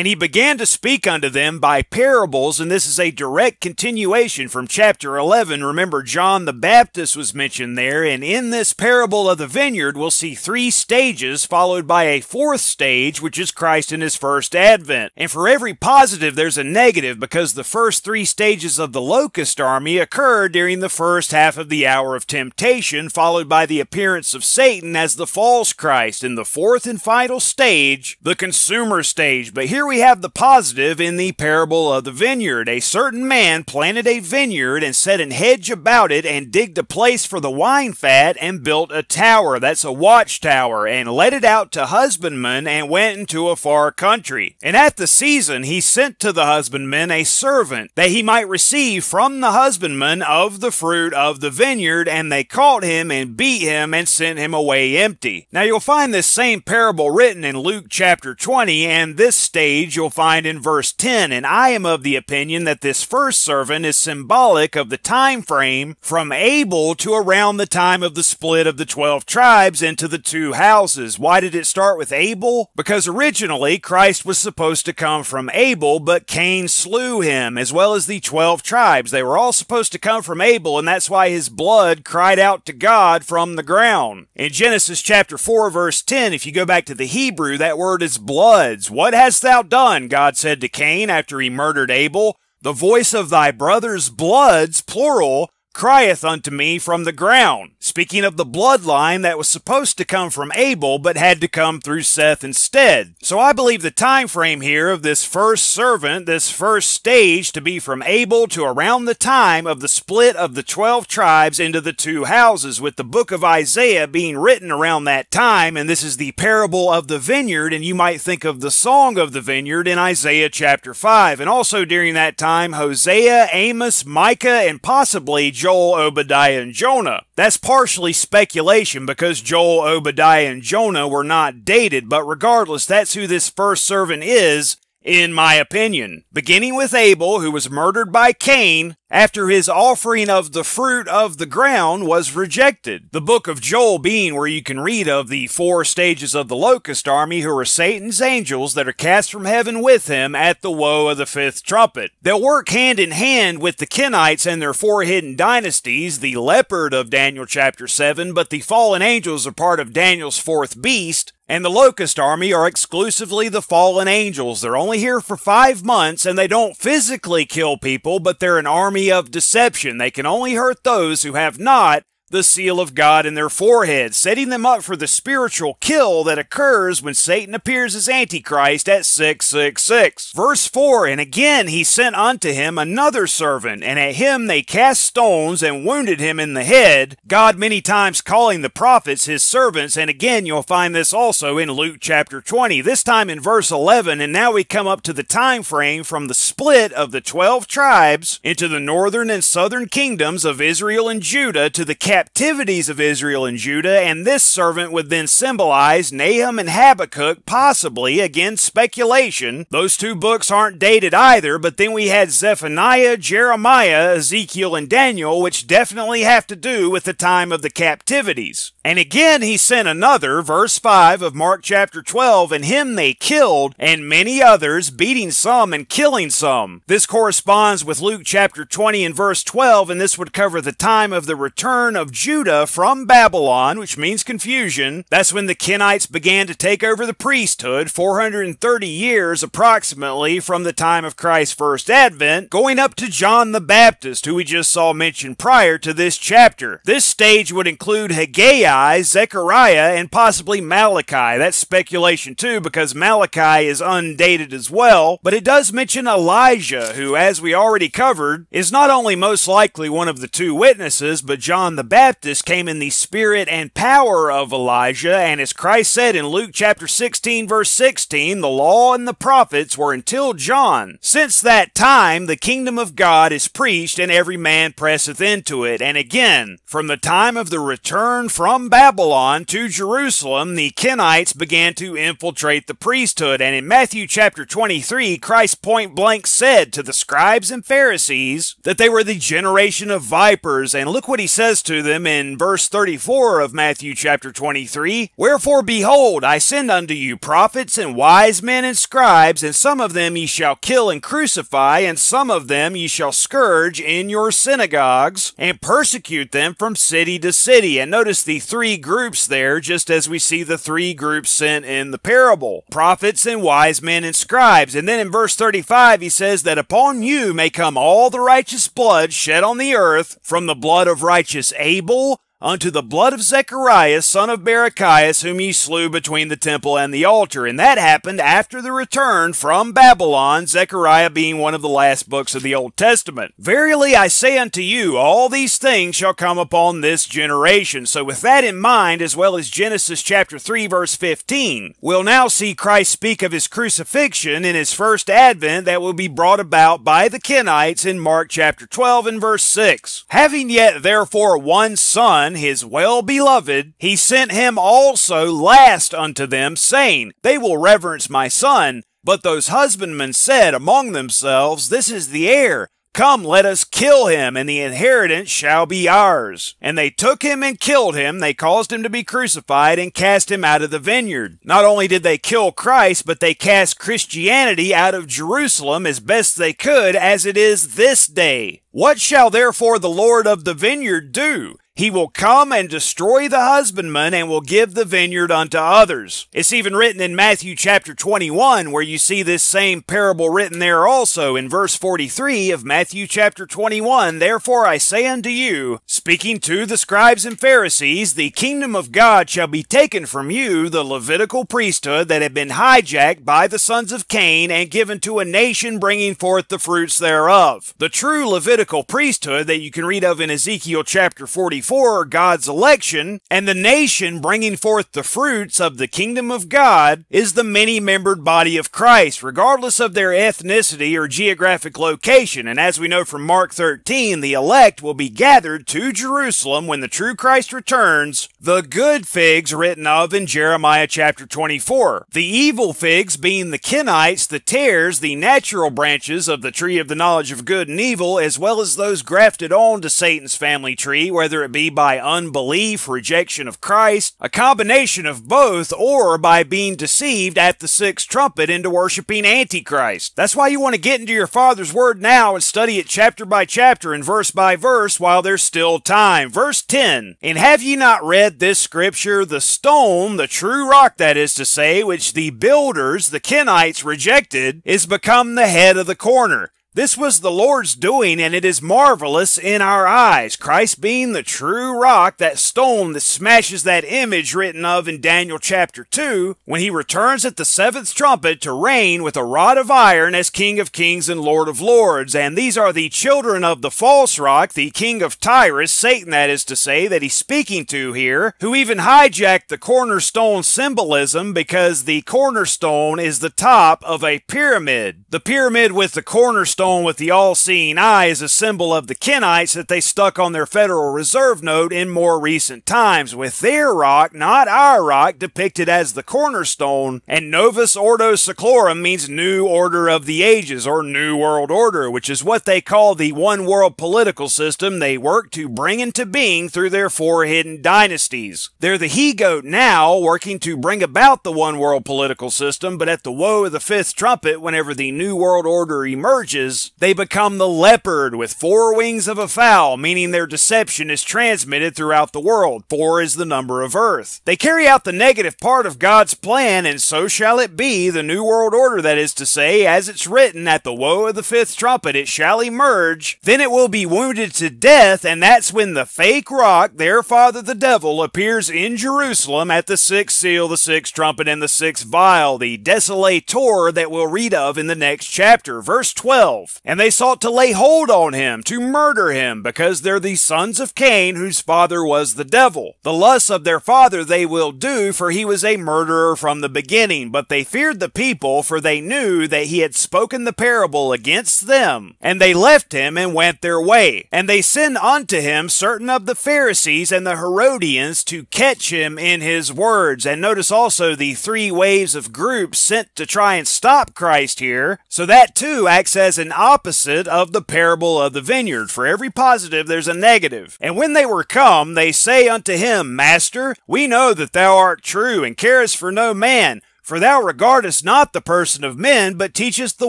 And he began to speak unto them by parables, and this is a direct continuation from chapter 11. Remember, John the Baptist was mentioned there, and in this parable of the vineyard, we'll see three stages, followed by a fourth stage, which is Christ in his first advent. And for every positive, there's a negative, because the first three stages of the locust army occur during the first half of the hour of temptation, followed by the appearance of Satan as the false Christ in the fourth and final stage, the consumer stage. But here we have the positive in the parable of the vineyard. A certain man planted a vineyard and set an hedge about it and digged a place for the wine fat and built a tower. That's a watchtower and let it out to husbandmen and went into a far country. And at the season he sent to the husbandmen a servant that he might receive from the husbandmen of the fruit of the vineyard and they caught him and beat him and sent him away empty. Now you'll find this same parable written in Luke chapter 20 and this you'll find in verse 10 and I am of the opinion that this first servant is symbolic of the time frame from Abel to around the time of the split of the 12 tribes into the two houses. Why did it start with Abel? Because originally Christ was supposed to come from Abel but Cain slew him as well as the 12 tribes. They were all supposed to come from Abel and that's why his blood cried out to God from the ground. In Genesis chapter 4 verse 10 if you go back to the Hebrew that word is bloods. What hast thou done? God said to Cain after he murdered Abel. The voice of thy brother's bloods, plural, crieth unto me from the ground. Speaking of the bloodline that was supposed to come from Abel but had to come through Seth instead. So I believe the time frame here of this first servant, this first stage to be from Abel to around the time of the split of the 12 tribes into the two houses with the book of Isaiah being written around that time and this is the parable of the vineyard and you might think of the song of the vineyard in Isaiah chapter 5 and also during that time Hosea, Amos, Micah and possibly Joel, Obadiah, and Jonah. That's partially speculation because Joel, Obadiah, and Jonah were not dated, but regardless, that's who this first servant is, in my opinion. Beginning with Abel, who was murdered by Cain, after his offering of the fruit of the ground was rejected. The book of Joel being where you can read of the four stages of the locust army who are Satan's angels that are cast from heaven with him at the woe of the fifth trumpet. They'll work hand in hand with the Kenites and their four hidden dynasties, the leopard of Daniel chapter 7, but the fallen angels are part of Daniel's fourth beast, and the Locust Army are exclusively the fallen angels. They're only here for five months and they don't physically kill people, but they're an army of deception. They can only hurt those who have not the seal of God in their forehead, setting them up for the spiritual kill that occurs when Satan appears as Antichrist at 666. Verse 4 And again he sent unto him another servant, and at him they cast stones and wounded him in the head, God many times calling the prophets his servants, and again you'll find this also in Luke chapter 20, this time in verse 11, and now we come up to the time frame from the split of the 12 tribes into the northern and southern kingdoms of Israel and Judah to the captivities of Israel and Judah, and this servant would then symbolize Nahum and Habakkuk, possibly, again, speculation. Those two books aren't dated either, but then we had Zephaniah, Jeremiah, Ezekiel, and Daniel, which definitely have to do with the time of the captivities. And again he sent another, verse 5 of Mark chapter 12, and him they killed, and many others, beating some and killing some. This corresponds with Luke chapter 20 and verse 12, and this would cover the time of the return of Judah from Babylon, which means confusion. That's when the Kenites began to take over the priesthood, 430 years approximately from the time of Christ's first advent, going up to John the Baptist, who we just saw mentioned prior to this chapter. This stage would include Haggai, Zechariah, and possibly Malachi. That's speculation too, because Malachi is undated as well, but it does mention Elijah, who, as we already covered, is not only most likely one of the two witnesses, but John the Baptist came in the spirit and power of Elijah, and as Christ said in Luke chapter 16, verse 16, the law and the prophets were until John. Since that time, the kingdom of God is preached, and every man presseth into it. And again, from the time of the return from Babylon to Jerusalem, the Kenites began to infiltrate the priesthood. And in Matthew chapter 23, Christ point blank said to the scribes and Pharisees that they were the generation of vipers. And look what he says to them in verse 34 of Matthew chapter 23 Wherefore, behold, I send unto you prophets and wise men and scribes, and some of them ye shall kill and crucify, and some of them ye shall scourge in your synagogues, and persecute them from city to city. And notice the three groups there, just as we see the three groups sent in the parable prophets and wise men and scribes. And then in verse 35, he says that upon you may come all the righteous blood shed on the earth, from the blood of righteous Abel Abel unto the blood of Zechariah, son of Barachias, whom ye slew between the temple and the altar. And that happened after the return from Babylon, Zechariah being one of the last books of the Old Testament. Verily I say unto you, all these things shall come upon this generation. So with that in mind, as well as Genesis chapter 3 verse 15, we'll now see Christ speak of his crucifixion in his first advent that will be brought about by the Kenites in Mark chapter 12 and verse 6. Having yet therefore one son, Son, his well beloved, he sent him also last unto them, saying, They will reverence my son. But those husbandmen said among themselves, This is the heir. Come, let us kill him, and the inheritance shall be ours. And they took him and killed him. They caused him to be crucified and cast him out of the vineyard. Not only did they kill Christ, but they cast Christianity out of Jerusalem as best they could, as it is this day. What shall therefore the Lord of the vineyard do? He will come and destroy the husbandman and will give the vineyard unto others. It's even written in Matthew chapter 21 where you see this same parable written there also in verse 43 of Matthew chapter 21. Therefore I say unto you, speaking to the scribes and Pharisees, the kingdom of God shall be taken from you, the Levitical priesthood that had been hijacked by the sons of Cain and given to a nation bringing forth the fruits thereof. The true Levitical priesthood that you can read of in Ezekiel chapter 44 before God's election, and the nation bringing forth the fruits of the kingdom of God is the many membered body of Christ, regardless of their ethnicity or geographic location. And as we know from Mark 13, the elect will be gathered to Jerusalem when the true Christ returns, the good figs written of in Jeremiah chapter 24, the evil figs being the Kenites, the tares, the natural branches of the tree of the knowledge of good and evil, as well as those grafted on to Satan's family tree, whether it be by unbelief, rejection of Christ, a combination of both, or by being deceived at the sixth trumpet into worshiping Antichrist. That's why you want to get into your Father's Word now and study it chapter by chapter and verse by verse while there's still time. Verse 10 And have ye not read this scripture? The stone, the true rock, that is to say, which the builders, the Kenites, rejected, is become the head of the corner. This was the Lord's doing, and it is marvelous in our eyes. Christ being the true rock, that stone that smashes that image written of in Daniel chapter 2, when he returns at the seventh trumpet to reign with a rod of iron as King of kings and Lord of lords. And these are the children of the false rock, the king of Tyrus, Satan that is to say, that he's speaking to here, who even hijacked the cornerstone symbolism because the cornerstone is the top of a pyramid. The pyramid with the cornerstone stone with the all seeing eye is a symbol of the Kenites that they stuck on their Federal Reserve note in more recent times, with their rock, not our rock, depicted as the cornerstone. And Novus Ordo Seclorum means New Order of the Ages or New World Order, which is what they call the one world political system they work to bring into being through their four hidden dynasties. They're the he goat now, working to bring about the one world political system, but at the woe of the fifth trumpet, whenever the New World Order emerges, they become the leopard with four wings of a fowl, meaning their deception is transmitted throughout the world. Four is the number of earth. They carry out the negative part of God's plan, and so shall it be, the New World Order, that is to say, as it's written, at the woe of the fifth trumpet it shall emerge, then it will be wounded to death, and that's when the fake rock, their father the devil, appears in Jerusalem at the sixth seal, the sixth trumpet, and the sixth vial, the desolator that we'll read of in the next chapter. Verse 12. And they sought to lay hold on him, to murder him, because they're the sons of Cain, whose father was the devil. The lusts of their father they will do, for he was a murderer from the beginning. But they feared the people, for they knew that he had spoken the parable against them. And they left him and went their way. And they sent unto him certain of the Pharisees and the Herodians to catch him in his words. And notice also the three waves of groups sent to try and stop Christ here. So that too acts as an an opposite of the parable of the vineyard. For every positive, there's a negative. And when they were come, they say unto him, Master, we know that thou art true, and carest for no man. For thou regardest not the person of men, but teachest the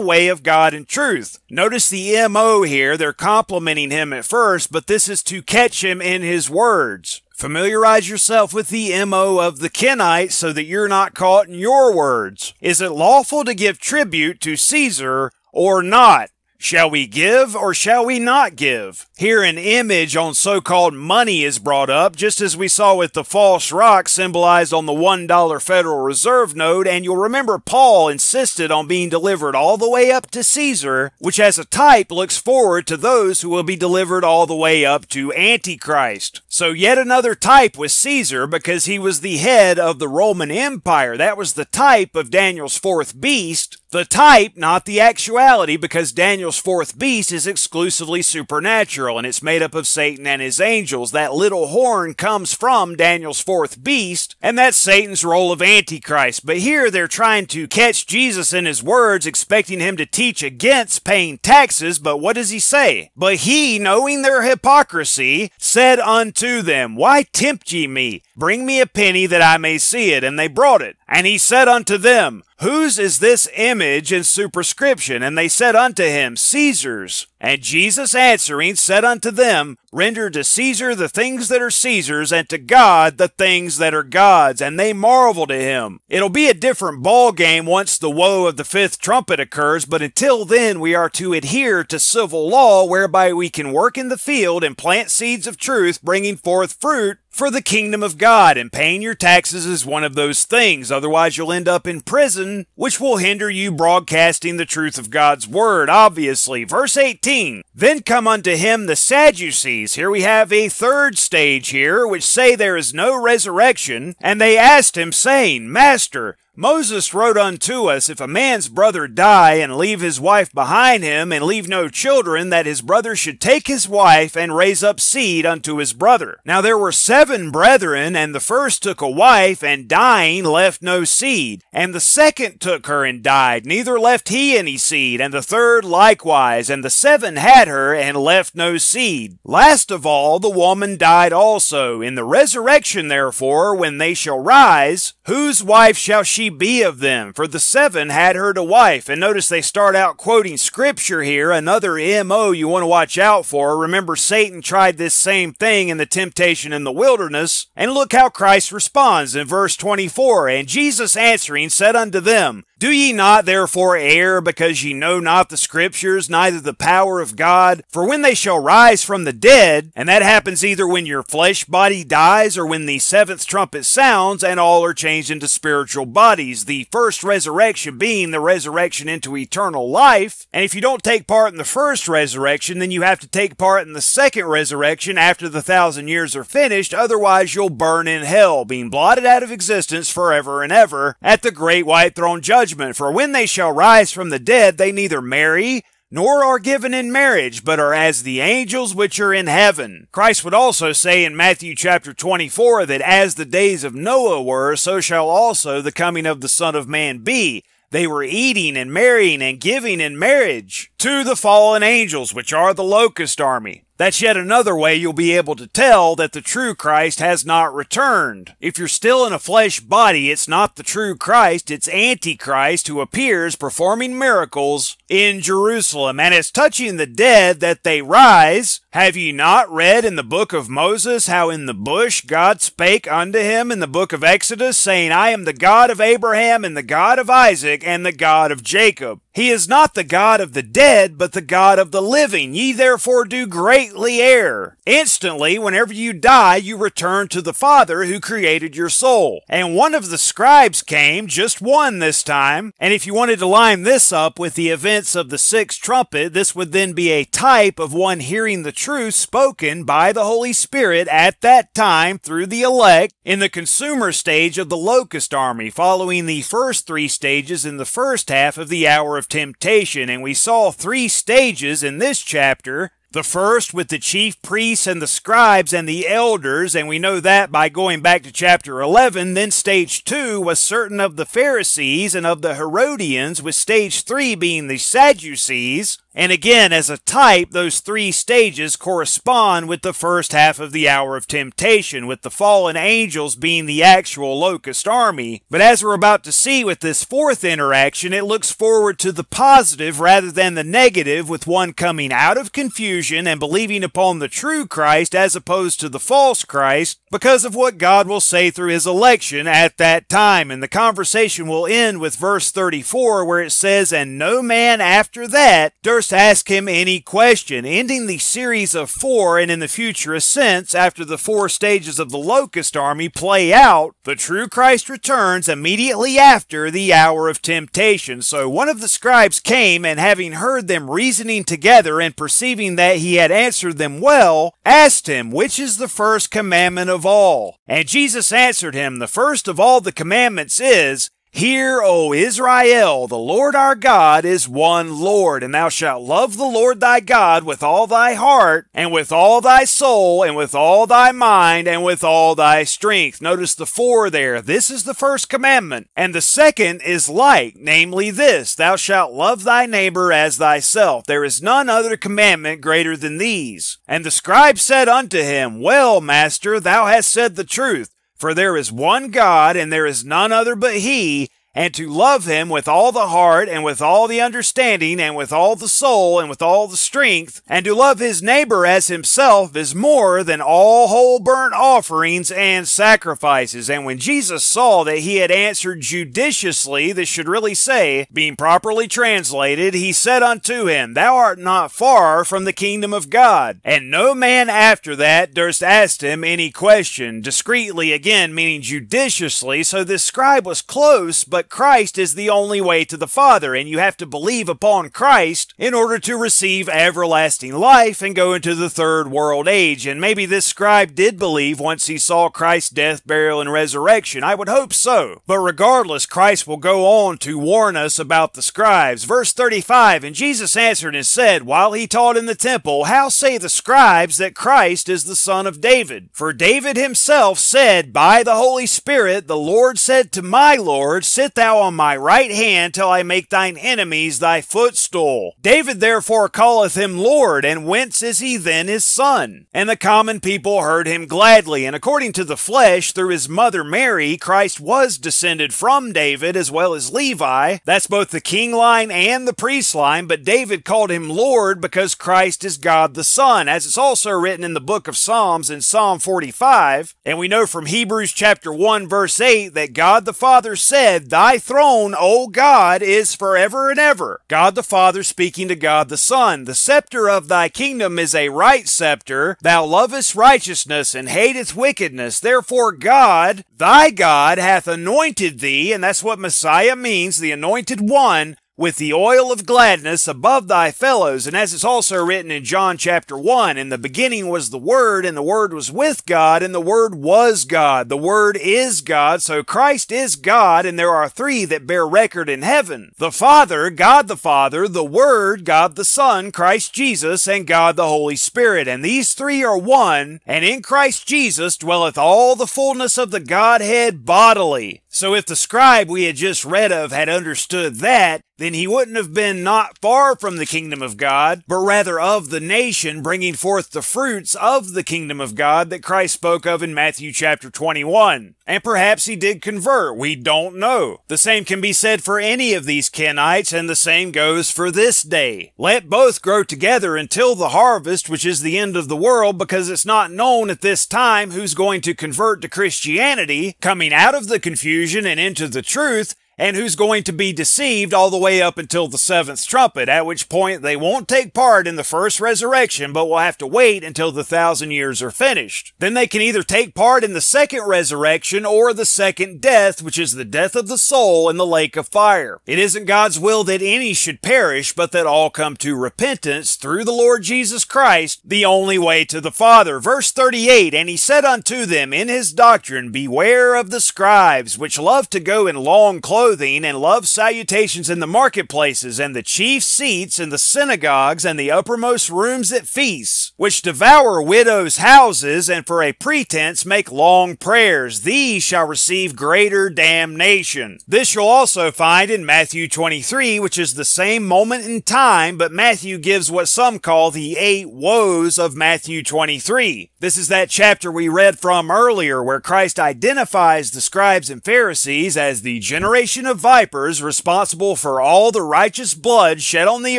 way of God in truth. Notice the MO here. They're complimenting him at first, but this is to catch him in his words. Familiarize yourself with the MO of the Kenite so that you're not caught in your words. Is it lawful to give tribute to Caesar or not? Shall we give or shall we not give? Here an image on so-called money is brought up, just as we saw with the false rock symbolized on the $1 Federal Reserve note, and you'll remember Paul insisted on being delivered all the way up to Caesar, which as a type looks forward to those who will be delivered all the way up to Antichrist. So yet another type was Caesar because he was the head of the Roman Empire. That was the type of Daniel's fourth beast, the type, not the actuality, because Daniel's fourth beast is exclusively supernatural and it's made up of Satan and his angels. That little horn comes from Daniel's fourth beast, and that's Satan's role of Antichrist. But here they're trying to catch Jesus in his words, expecting him to teach against paying taxes. But what does he say? But he, knowing their hypocrisy, said unto them, Why tempt ye me? Bring me a penny that I may see it. And they brought it. And he said unto them, Whose is this image and superscription? And they said unto him, Caesar's. And Jesus answering said unto them, Render to Caesar the things that are Caesar's, and to God the things that are God's. And they marveled at him. It'll be a different ball game once the woe of the fifth trumpet occurs, but until then we are to adhere to civil law whereby we can work in the field and plant seeds of truth, bringing forth fruit for the kingdom of God, and paying your taxes is one of those things. Otherwise, you'll end up in prison, which will hinder you broadcasting the truth of God's word, obviously. Verse 18 Then come unto him the Sadducees. Here we have a third stage here, which say there is no resurrection. And they asked him, saying, Master, Moses wrote unto us, If a man's brother die and leave his wife behind him and leave no children, that his brother should take his wife and raise up seed unto his brother. Now there were seven brethren, and the first took a wife, and dying left no seed. And the second took her and died, neither left he any seed. And the third likewise. And the seven had her and left no seed. Last of all, the woman died also. In the resurrection, therefore, when they shall rise, whose wife shall she be of them? For the seven had her to wife. And notice they start out quoting scripture here, another MO you want to watch out for. Remember, Satan tried this same thing in the temptation in the wilderness. And look how Christ responds in verse 24. And Jesus answering said unto them, do ye not therefore err because ye know not the scriptures, neither the power of God? For when they shall rise from the dead, and that happens either when your flesh body dies or when the seventh trumpet sounds, and all are changed into spiritual bodies, the first resurrection being the resurrection into eternal life. And if you don't take part in the first resurrection, then you have to take part in the second resurrection after the thousand years are finished, otherwise you'll burn in hell, being blotted out of existence forever and ever at the great white throne judgment judgment. For when they shall rise from the dead, they neither marry, nor are given in marriage, but are as the angels which are in heaven. Christ would also say in Matthew chapter 24 that as the days of Noah were, so shall also the coming of the Son of Man be. They were eating and marrying and giving in marriage to the fallen angels, which are the locust army. That's yet another way you'll be able to tell that the true Christ has not returned. If you're still in a flesh body, it's not the true Christ, it's Antichrist who appears performing miracles in Jerusalem. And as touching the dead that they rise, have ye not read in the book of Moses how in the bush God spake unto him in the book of Exodus, saying, I am the God of Abraham and the God of Isaac and the God of Jacob. He is not the God of the dead, but the God of the living. Ye therefore do greatly err. Instantly, whenever you die, you return to the Father who created your soul. And one of the scribes came, just one this time, and if you wanted to line this up with the events of the sixth trumpet, this would then be a type of one hearing the truth spoken by the Holy Spirit at that time through the elect in the consumer stage of the locust army, following the first three stages in the first half of the hour of temptation. And we saw three stages in this chapter The first with the chief priests and the scribes and the elders, and we know that by going back to chapter 11. Then stage two was certain of the Pharisees and of the Herodians, with stage three being the Sadducees. And again, as a type, those three stages correspond with the first half of the hour of temptation, with the fallen angels being the actual locust army. But as we're about to see with this fourth interaction, it looks forward to the positive rather than the negative, with one coming out of confusion and believing upon the true Christ as opposed to the false Christ, because of what God will say through his election at that time. And the conversation will end with verse 34, where it says, And no man after that durst ask him any question, ending the series of four and in the future sense, after the four stages of the locust army play out, the true Christ returns immediately after the hour of temptation. So one of the scribes came, and having heard them reasoning together, and perceiving that he had answered them well, asked him, Which is the first commandment of all? And Jesus answered him, The first of all the commandments is, Hear, O Israel, the Lord our God is one Lord, and thou shalt love the Lord thy God with all thy heart, and with all thy soul, and with all thy mind, and with all thy strength. Notice the four there. This is the first commandment. And the second is like, namely this, thou shalt love thy neighbor as thyself. There is none other commandment greater than these. And the scribe said unto him, Well, master, thou hast said the truth. For there is one God, and there is none other but He, and to love him with all the heart and with all the understanding and with all the soul and with all the strength, and to love his neighbor as himself is more than all whole burnt offerings and sacrifices. And when Jesus saw that he had answered judiciously, this should really say, being properly translated, he said unto him, Thou art not far from the kingdom of God. And no man after that durst ask him any question, discreetly again, meaning judiciously. So this scribe was close, but but Christ is the only way to the Father, and you have to believe upon Christ in order to receive everlasting life and go into the third world age. And maybe this scribe did believe once he saw Christ's death, burial, and resurrection. I would hope so. But regardless, Christ will go on to warn us about the scribes. Verse 35 And Jesus answered and said, While he taught in the temple, How say the scribes that Christ is the son of David? For David himself said, By the Holy Spirit, the Lord said to my Lord, Sit Sit thou on my right hand till I make thine enemies thy footstool. David therefore calleth him Lord, and whence is he then his son? And the common people heard him gladly. And according to the flesh, through his mother Mary, Christ was descended from David as well as Levi. That's both the king line and the priest line, but David called him Lord because Christ is God the Son, as it's also written in the book of Psalms in Psalm 45. And we know from Hebrews chapter 1 verse 8 that God the Father said, Thy throne, O God, is forever and ever. God the Father speaking to God the Son. The scepter of thy kingdom is a right scepter. Thou lovest righteousness and hatest wickedness. Therefore, God, thy God, hath anointed thee, and that's what Messiah means, the anointed one, with the oil of gladness above thy fellows. And as it's also written in John chapter 1, in the beginning was the Word, and the Word was with God, and the Word was God. The Word is God, so Christ is God, and there are three that bear record in heaven. The Father, God the Father, the Word, God the Son, Christ Jesus, and God the Holy Spirit. And these three are one, and in Christ Jesus dwelleth all the fullness of the Godhead bodily. So if the scribe we had just read of had understood that, then he wouldn't have been not far from the kingdom of God, but rather of the nation, bringing forth the fruits of the kingdom of God that Christ spoke of in Matthew chapter 21. And perhaps he did convert. We don't know. The same can be said for any of these Kenites, and the same goes for this day. Let both grow together until the harvest, which is the end of the world, because it's not known at this time who's going to convert to Christianity, coming out of the confusion and into the truth, and who's going to be deceived all the way up until the seventh trumpet, at which point they won't take part in the first resurrection, but will have to wait until the thousand years are finished. Then they can either take part in the second resurrection or the second death, which is the death of the soul in the lake of fire. It isn't God's will that any should perish, but that all come to repentance through the Lord Jesus Christ, the only way to the Father. Verse 38, And he said unto them in his doctrine, Beware of the scribes, which love to go in long clothes clothing, and love salutations in the marketplaces, and the chief seats in the synagogues, and the uppermost rooms at feasts, which devour widows' houses, and for a pretense make long prayers. These shall receive greater damnation. This you'll also find in Matthew 23, which is the same moment in time, but Matthew gives what some call the eight woes of Matthew 23. This is that chapter we read from earlier where Christ identifies the scribes and Pharisees as the generation of vipers responsible for all the righteous blood shed on the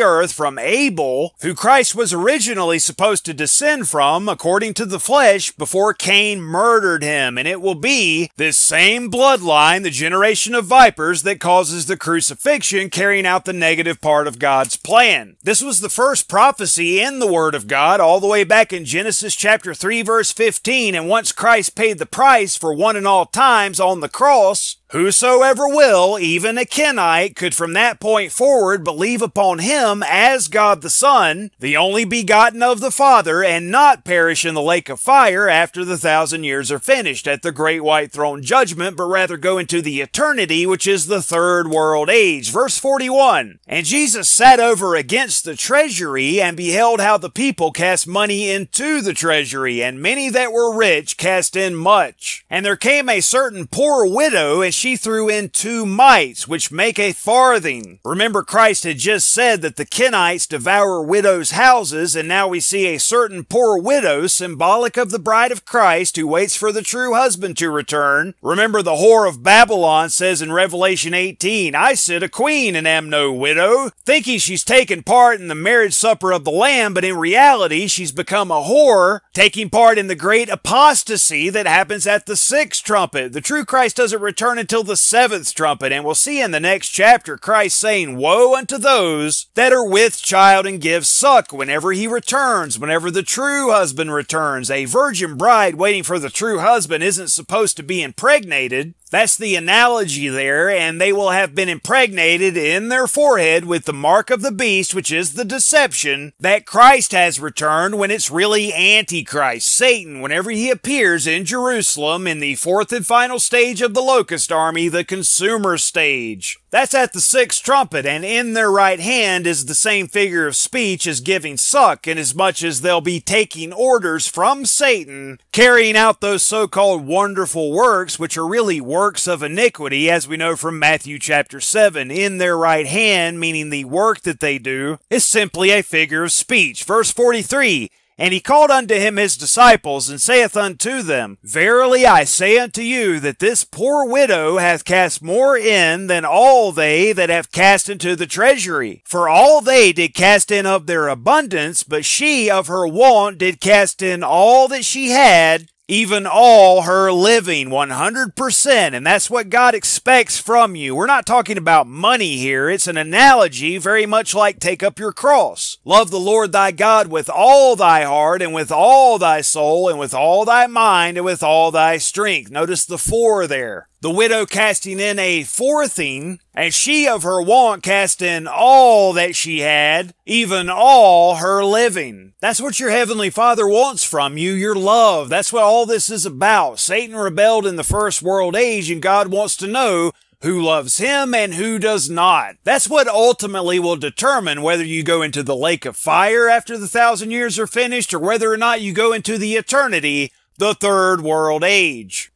earth from Abel, who Christ was originally supposed to descend from according to the flesh before Cain murdered him. And it will be this same bloodline, the generation of vipers, that causes the crucifixion, carrying out the negative part of God's plan. This was the first prophecy in the Word of God all the way back in Genesis chapter 3 verse 15. And once Christ paid the price for one and all times on the cross, Whosoever will, even a Kenite, could from that point forward believe upon him as God the Son, the only begotten of the Father, and not perish in the lake of fire after the thousand years are finished at the great white throne judgment, but rather go into the eternity, which is the third world age. Verse 41 And Jesus sat over against the treasury and beheld how the people cast money into the treasury, and many that were rich cast in much. And there came a certain poor widow, and she threw in two mites, which make a farthing. Remember, Christ had just said that the Kenites devour widows' houses, and now we see a certain poor widow, symbolic of the bride of Christ, who waits for the true husband to return. Remember, the whore of Babylon says in Revelation 18, I sit a queen and am no widow, thinking she's taken part in the marriage supper of the Lamb, but in reality, she's become a whore, taking part in the great apostasy that happens at the sixth trumpet. The true Christ doesn't return until the seventh trumpet, and we'll see in the next chapter Christ saying, Woe unto those that are with child and give suck whenever he returns, whenever the true husband returns. A virgin bride waiting for the true husband isn't supposed to be impregnated. That's the analogy there, and they will have been impregnated in their forehead with the mark of the beast, which is the deception that Christ has returned when it's really Antichrist, Satan, whenever he appears in Jerusalem in the fourth and final stage of the locust army, the consumer stage. That's at the sixth trumpet, and in their right hand is the same figure of speech as giving suck, inasmuch as they'll be taking orders from Satan, carrying out those so-called wonderful works, which are really works of iniquity, as we know from Matthew chapter 7. In their right hand, meaning the work that they do, is simply a figure of speech. Verse 43, and he called unto him his disciples, and saith unto them, Verily I say unto you, that this poor widow hath cast more in than all they that have cast into the treasury. For all they did cast in of their abundance, but she of her want did cast in all that she had, even all her living 100% and that's what God expects from you. We're not talking about money here. It's an analogy very much like take up your cross. Love the Lord thy God with all thy heart and with all thy soul and with all thy mind and with all thy strength. Notice the four there the widow casting in a fourthing, and she of her want cast in all that she had, even all her living. That's what your heavenly Father wants from you, your love. That's what all this is about. Satan rebelled in the first world age, and God wants to know who loves him and who does not. That's what ultimately will determine whether you go into the lake of fire after the thousand years are finished or whether or not you go into the eternity, the third world age.